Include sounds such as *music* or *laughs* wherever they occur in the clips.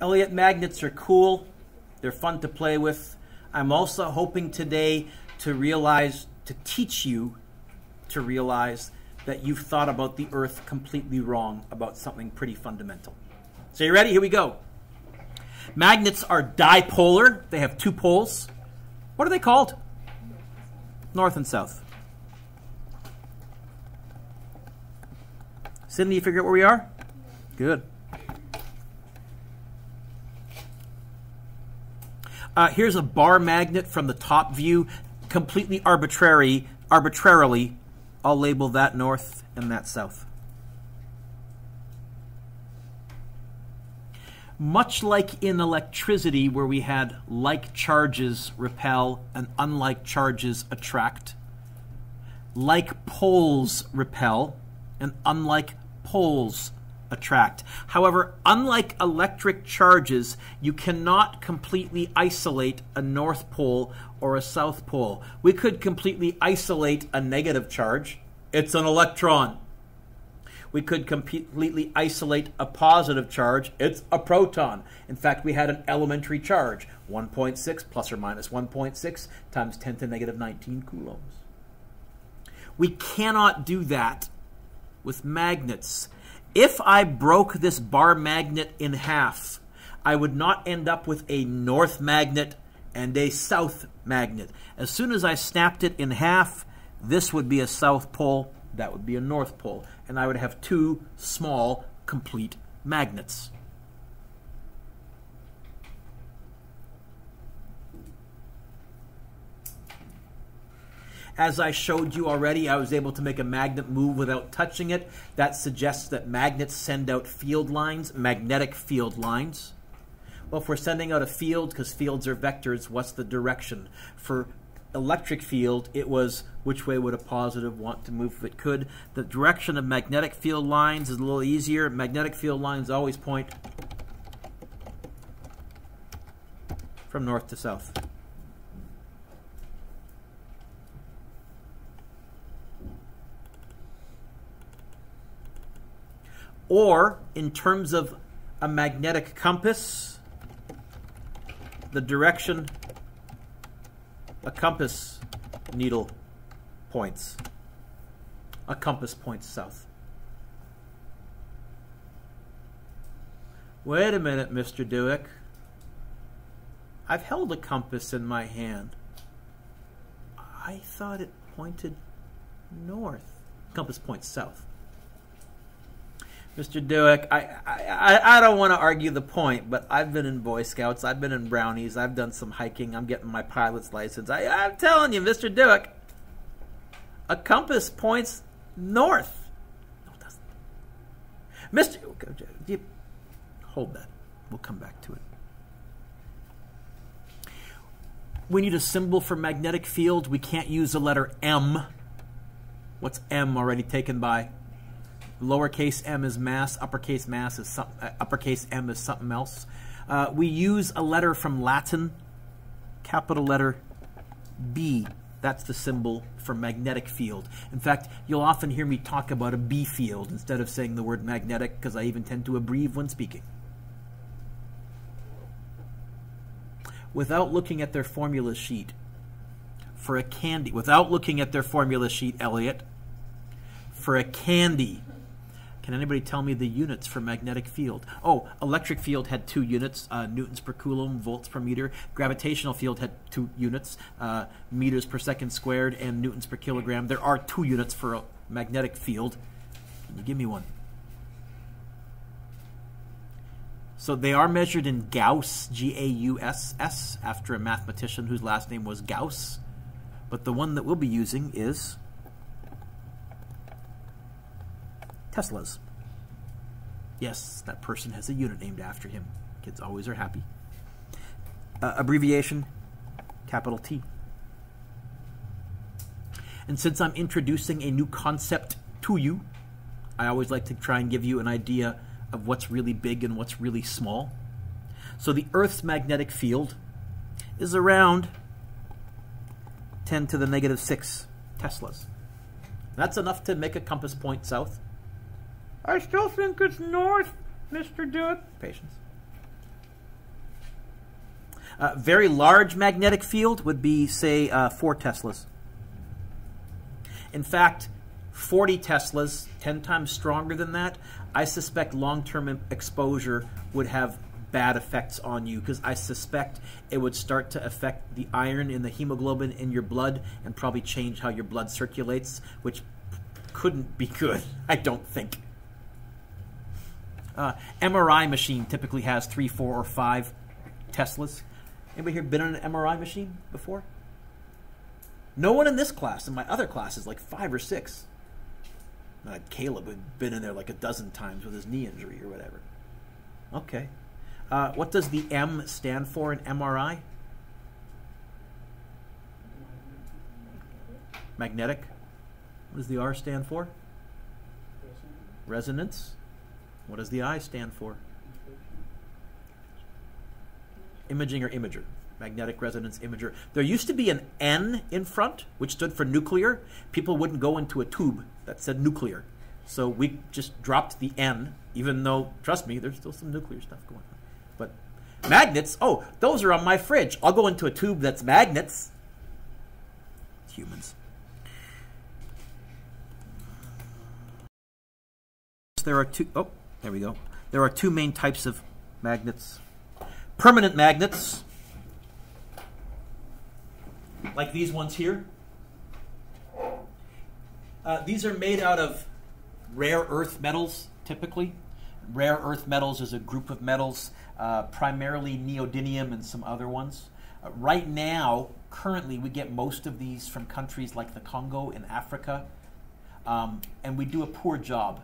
Elliott magnets are cool. They're fun to play with. I'm also hoping today to realize, to teach you to realize that you've thought about the Earth completely wrong about something pretty fundamental. So, you ready? Here we go. Magnets are dipolar, they have two poles. What are they called? North and south. Sydney, you figure out where we are? Good. Uh, here's a bar magnet from the top view, completely arbitrary, arbitrarily. I'll label that north and that south. Much like in electricity, where we had like charges repel and unlike charges attract, like poles repel and unlike poles attract. However, unlike electric charges, you cannot completely isolate a north pole or a south pole. We could completely isolate a negative charge. It's an electron. We could completely isolate a positive charge. It's a proton. In fact, we had an elementary charge, 1.6 plus or minus 1.6 times 10 to negative 19 coulombs. We cannot do that with magnets if I broke this bar magnet in half, I would not end up with a north magnet and a south magnet. As soon as I snapped it in half, this would be a south pole, that would be a north pole, and I would have two small complete magnets. As I showed you already, I was able to make a magnet move without touching it. That suggests that magnets send out field lines, magnetic field lines. Well, if we're sending out a field, because fields are vectors, what's the direction? For electric field, it was which way would a positive want to move if it could. The direction of magnetic field lines is a little easier. Magnetic field lines always point from north to south. Or, in terms of a magnetic compass, the direction a compass needle points. A compass points south. Wait a minute, Mr. Dueck. I've held a compass in my hand. I thought it pointed north. Compass points south. Mr. Dueck, I, I, I don't want to argue the point, but I've been in Boy Scouts, I've been in Brownies, I've done some hiking, I'm getting my pilot's license. I, I'm telling you, Mr. Dueck, a compass points north. No, it doesn't. Mr. Hold that. We'll come back to it. We need a symbol for magnetic field. We can't use the letter M. What's M already taken by? Lowercase m is mass, uppercase mass is some, uh, uppercase m is something else. Uh, we use a letter from Latin, capital letter B. That's the symbol for magnetic field. In fact, you'll often hear me talk about a B field instead of saying the word magnetic because I even tend to abbreviate when speaking. Without looking at their formula sheet, for a candy, without looking at their formula sheet, Elliot, for a candy, can anybody tell me the units for magnetic field? Oh, electric field had two units, uh, newtons per coulomb, volts per meter. Gravitational field had two units, uh, meters per second squared, and newtons per kilogram. There are two units for a magnetic field. Can you give me one? So they are measured in Gauss, G A U S S, after a mathematician whose last name was Gauss. But the one that we'll be using is Teslas. Yes, that person has a unit named after him. Kids always are happy. Uh, abbreviation, capital T. And since I'm introducing a new concept to you, I always like to try and give you an idea of what's really big and what's really small. So the Earth's magnetic field is around 10 to the negative 6 Teslas. That's enough to make a compass point south. I still think it's north, Mr. Dueck. Patience. Uh, very large magnetic field would be, say, uh, 4 Teslas. In fact, 40 Teslas, 10 times stronger than that, I suspect long term exposure would have bad effects on you because I suspect it would start to affect the iron in the hemoglobin in your blood and probably change how your blood circulates, which couldn't be good, *laughs* I don't think. Uh, MRI machine typically has three, four, or five Teslas. Anybody here been on an MRI machine before? No one in this class. In my other classes, like five or six. Uh, Caleb had been in there like a dozen times with his knee injury or whatever. Okay. Uh, what does the M stand for in MRI? Magnetic. What does the R stand for? Resonance. What does the I stand for? Imaging or imager. Magnetic resonance imager. There used to be an N in front, which stood for nuclear. People wouldn't go into a tube that said nuclear. So we just dropped the N, even though, trust me, there's still some nuclear stuff going on. But magnets, oh, those are on my fridge. I'll go into a tube that's magnets. Humans. There are two, oh, there we go. There are two main types of magnets. Permanent magnets, like these ones here. Uh, these are made out of rare earth metals, typically. Rare earth metals is a group of metals, uh, primarily neodymium and some other ones. Uh, right now, currently, we get most of these from countries like the Congo in Africa, um, and we do a poor job.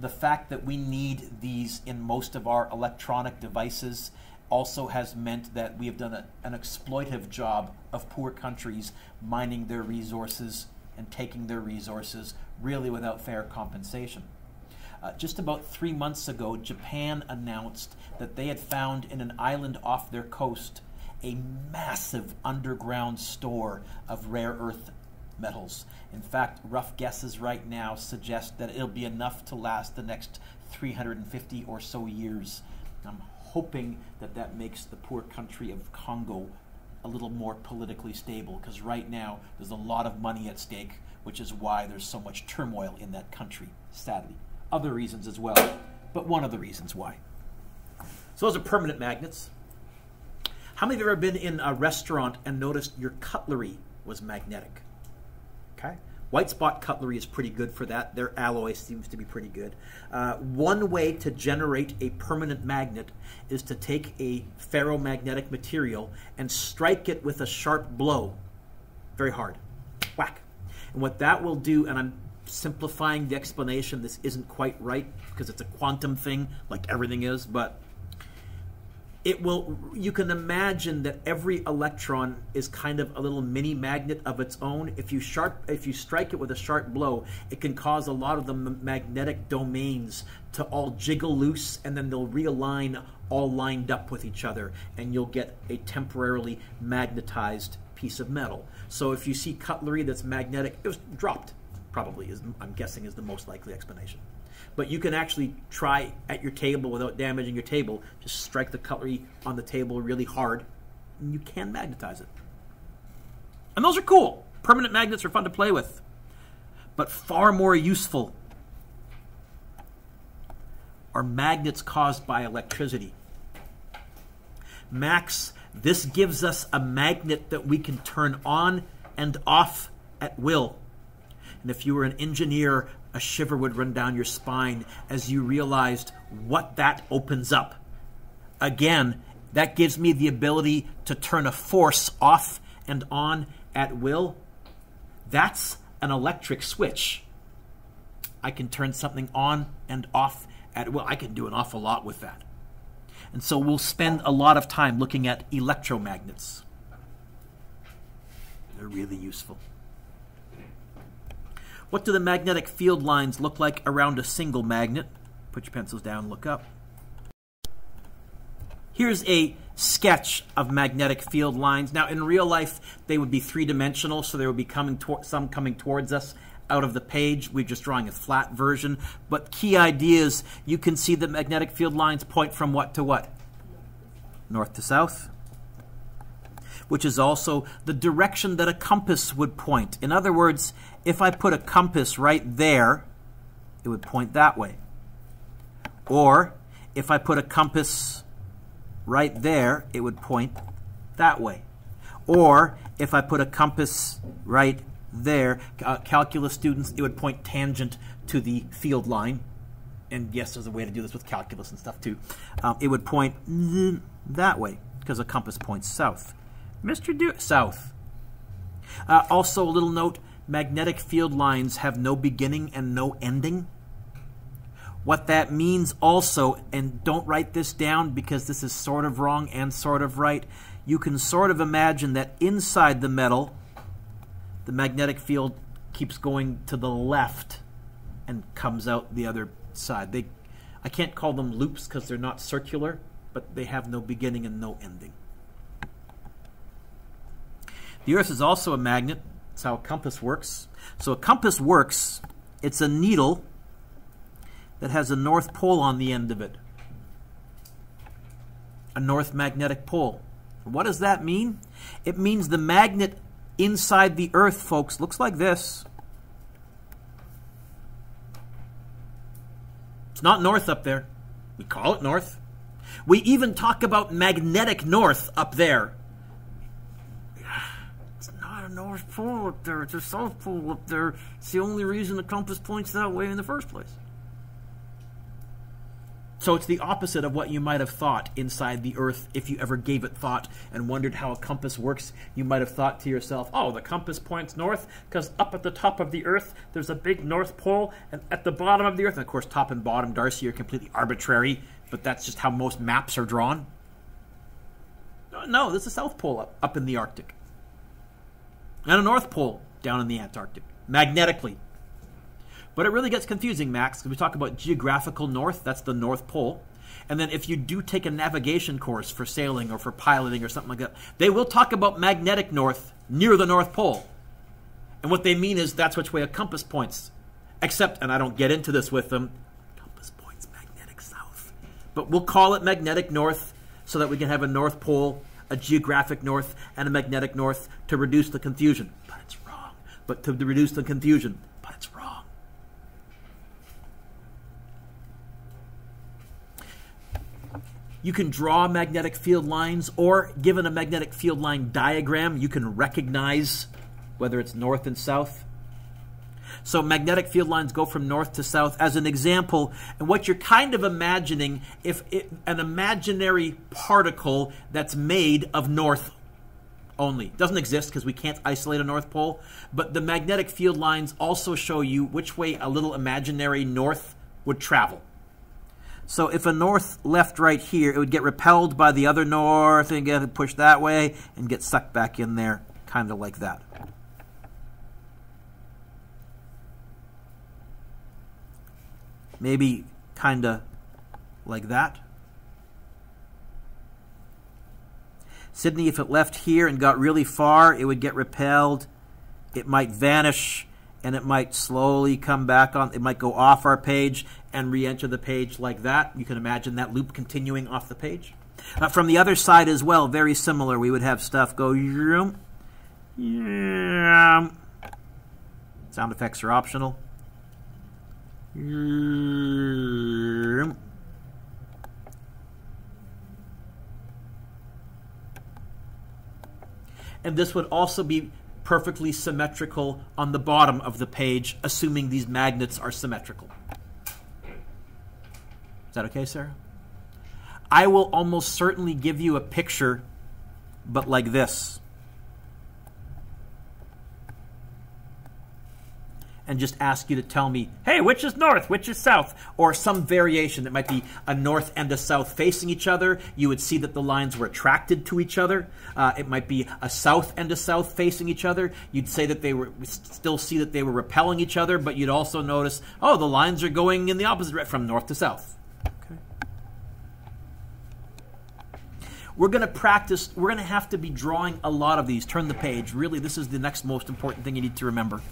The fact that we need these in most of our electronic devices also has meant that we have done a, an exploitative job of poor countries mining their resources and taking their resources really without fair compensation. Uh, just about three months ago, Japan announced that they had found in an island off their coast a massive underground store of rare earth metals. In fact, rough guesses right now suggest that it'll be enough to last the next 350 or so years. I'm hoping that that makes the poor country of Congo a little more politically stable because right now there's a lot of money at stake, which is why there's so much turmoil in that country, sadly. Other reasons as well, but one of the reasons why. So those are permanent magnets. How many of you have ever been in a restaurant and noticed your cutlery was magnetic? Okay. White spot cutlery is pretty good for that. Their alloy seems to be pretty good. Uh, one way to generate a permanent magnet is to take a ferromagnetic material and strike it with a sharp blow, very hard, whack. And what that will do, and I'm simplifying the explanation, this isn't quite right because it's a quantum thing, like everything is, but it will you can imagine that every electron is kind of a little mini magnet of its own. If you sharp if you strike it with a sharp blow it can cause a lot of the magnetic domains to all jiggle loose and then they'll realign all lined up with each other and you'll get a temporarily magnetized piece of metal. So if you see cutlery that's magnetic it was dropped probably is i'm guessing is the most likely explanation but you can actually try at your table without damaging your table. Just strike the cutlery on the table really hard, and you can magnetize it. And those are cool. Permanent magnets are fun to play with, but far more useful are magnets caused by electricity. Max, this gives us a magnet that we can turn on and off at will. And if you were an engineer a shiver would run down your spine as you realized what that opens up. Again, that gives me the ability to turn a force off and on at will. That's an electric switch. I can turn something on and off at will. I can do an awful lot with that. And so we'll spend a lot of time looking at electromagnets. They're really useful. What do the magnetic field lines look like around a single magnet? Put your pencils down, look up. Here's a sketch of magnetic field lines. Now, in real life, they would be three-dimensional, so there would be coming some coming towards us out of the page. We're just drawing a flat version. But key ideas, you can see the magnetic field lines point from what to what? North to south. Which is also the direction that a compass would point. In other words, if I put a compass right there, it would point that way. Or if I put a compass right there, it would point that way. Or if I put a compass right there, uh, calculus students, it would point tangent to the field line. And yes, there's a way to do this with calculus and stuff too. Um, it would point that way because a compass points south. Mr. Do south. Uh, also, a little note, magnetic field lines have no beginning and no ending. What that means also, and don't write this down because this is sort of wrong and sort of right, you can sort of imagine that inside the metal, the magnetic field keeps going to the left and comes out the other side. They, I can't call them loops because they're not circular, but they have no beginning and no ending. The Earth is also a magnet. That's how a compass works. So a compass works, it's a needle that has a north pole on the end of it. A north magnetic pole. What does that mean? It means the magnet inside the Earth, folks, looks like this. It's not north up there. We call it north. We even talk about magnetic north up there. Pole up there. It's a south pole up there. It's the only reason the compass points that way in the first place. So it's the opposite of what you might have thought inside the Earth if you ever gave it thought and wondered how a compass works. You might have thought to yourself, oh, the compass points north because up at the top of the Earth there's a big North Pole, and at the bottom of the Earth, and of course, top and bottom, Darcy, are completely arbitrary, but that's just how most maps are drawn. No, there's a South Pole up, up in the Arctic, and a North Pole down in the Antarctic, magnetically but it really gets confusing, Max, because we talk about geographical north, that's the North Pole. And then if you do take a navigation course for sailing or for piloting or something like that, they will talk about magnetic north near the North Pole. And what they mean is that's which way a compass points. Except, and I don't get into this with them, compass points magnetic south. But we'll call it magnetic north so that we can have a North Pole, a geographic north, and a magnetic north to reduce the confusion. But it's wrong. But to reduce the confusion, but it's wrong. You can draw magnetic field lines, or given a magnetic field line diagram, you can recognize whether it's north and south. So magnetic field lines go from north to south as an example. And what you're kind of imagining, if it, an imaginary particle that's made of north only. Doesn't exist because we can't isolate a north pole. But the magnetic field lines also show you which way a little imaginary north would travel. So if a north left right here, it would get repelled by the other north and get pushed that way and get sucked back in there, kind of like that. Maybe kind of like that. Sydney, if it left here and got really far, it would get repelled. It might vanish and it might slowly come back on. It might go off our page and re-enter the page like that. You can imagine that loop continuing off the page. Uh, from the other side as well, very similar. We would have stuff go. Sound effects are optional. And this would also be perfectly symmetrical on the bottom of the page, assuming these magnets are symmetrical. Is that okay, Sarah? I will almost certainly give you a picture, but like this. And just ask you to tell me, hey, which is north, which is south, or some variation that might be a north and a south facing each other. You would see that the lines were attracted to each other. Uh, it might be a south and a south facing each other. You'd say that they were still see that they were repelling each other, but you'd also notice, oh, the lines are going in the opposite direction from north to south. Okay. We're going to practice, we're going to have to be drawing a lot of these. Turn the page. Really, this is the next most important thing you need to remember.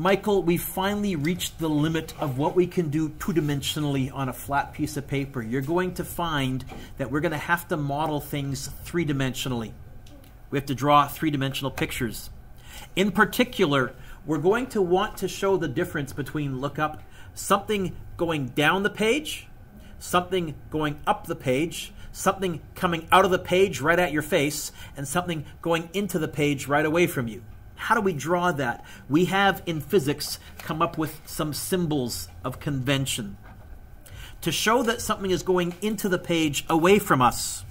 Michael, we finally reached the limit of what we can do two-dimensionally on a flat piece of paper. You're going to find that we're going to have to model things three-dimensionally. We have to draw three-dimensional pictures. In particular, we're going to want to show the difference between, look up, something going down the page, something going up the page, something coming out of the page right at your face, and something going into the page right away from you. How do we draw that? We have in physics come up with some symbols of convention to show that something is going into the page away from us.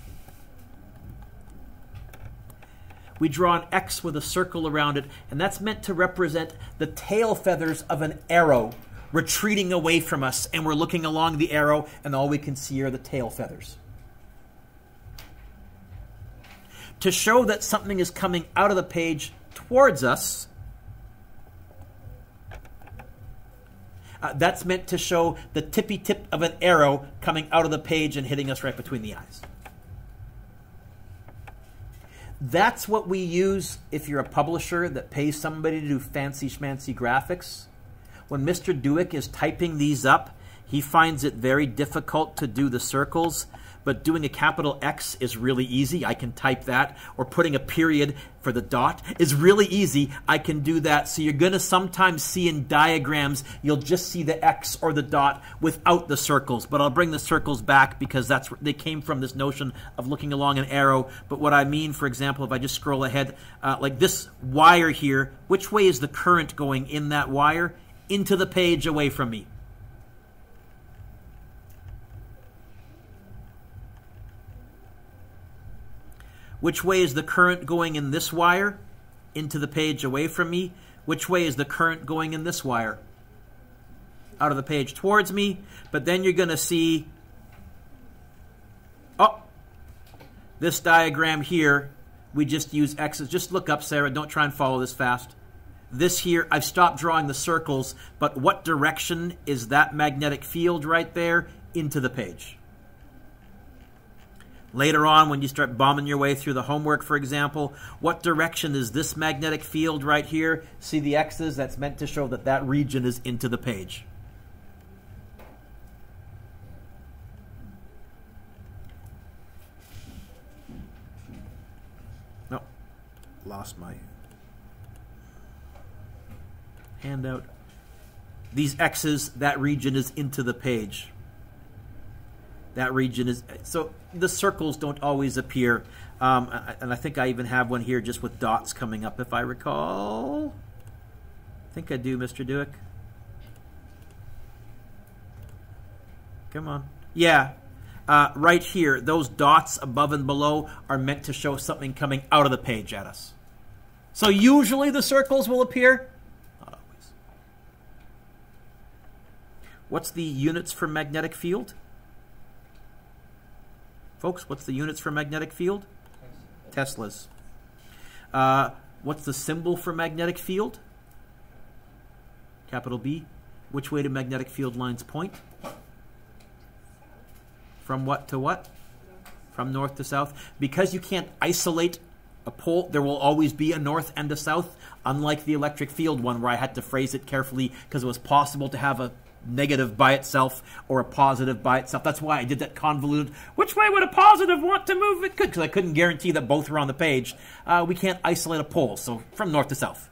We draw an X with a circle around it, and that's meant to represent the tail feathers of an arrow retreating away from us, and we're looking along the arrow, and all we can see are the tail feathers. To show that something is coming out of the page towards us, uh, that's meant to show the tippy tip of an arrow coming out of the page and hitting us right between the eyes. That's what we use if you're a publisher that pays somebody to do fancy schmancy graphics. When Mr. Dueck is typing these up, he finds it very difficult to do the circles but doing a capital X is really easy. I can type that. Or putting a period for the dot is really easy. I can do that. So you're going to sometimes see in diagrams, you'll just see the X or the dot without the circles. But I'll bring the circles back because that's they came from this notion of looking along an arrow. But what I mean, for example, if I just scroll ahead, uh, like this wire here, which way is the current going in that wire? Into the page away from me. Which way is the current going in this wire into the page away from me? Which way is the current going in this wire? Out of the page towards me. But then you're going to see, oh, this diagram here, we just use X's. Just look up, Sarah. Don't try and follow this fast. This here, I've stopped drawing the circles, but what direction is that magnetic field right there into the page? Later on, when you start bombing your way through the homework, for example, what direction is this magnetic field right here? See the X's? That's meant to show that that region is into the page. No, lost my handout. These X's, that region is into the page that region is so the circles don't always appear. Um, and I think I even have one here just with dots coming up if I recall. I think I do Mr. Dueck. Come on. Yeah. Uh, right here those dots above and below are meant to show something coming out of the page at us. So usually the circles will appear. Not always. What's the units for magnetic field Folks, what's the units for magnetic field? Teslas. Uh, what's the symbol for magnetic field? Capital B. Which way do magnetic field lines point? From what to what? From north to south. Because you can't isolate a pole, there will always be a north and a south, unlike the electric field one where I had to phrase it carefully because it was possible to have a negative by itself or a positive by itself. That's why I did that convoluted. Which way would a positive want to move it? could, Because I couldn't guarantee that both were on the page. Uh, we can't isolate a pole, so from north to south.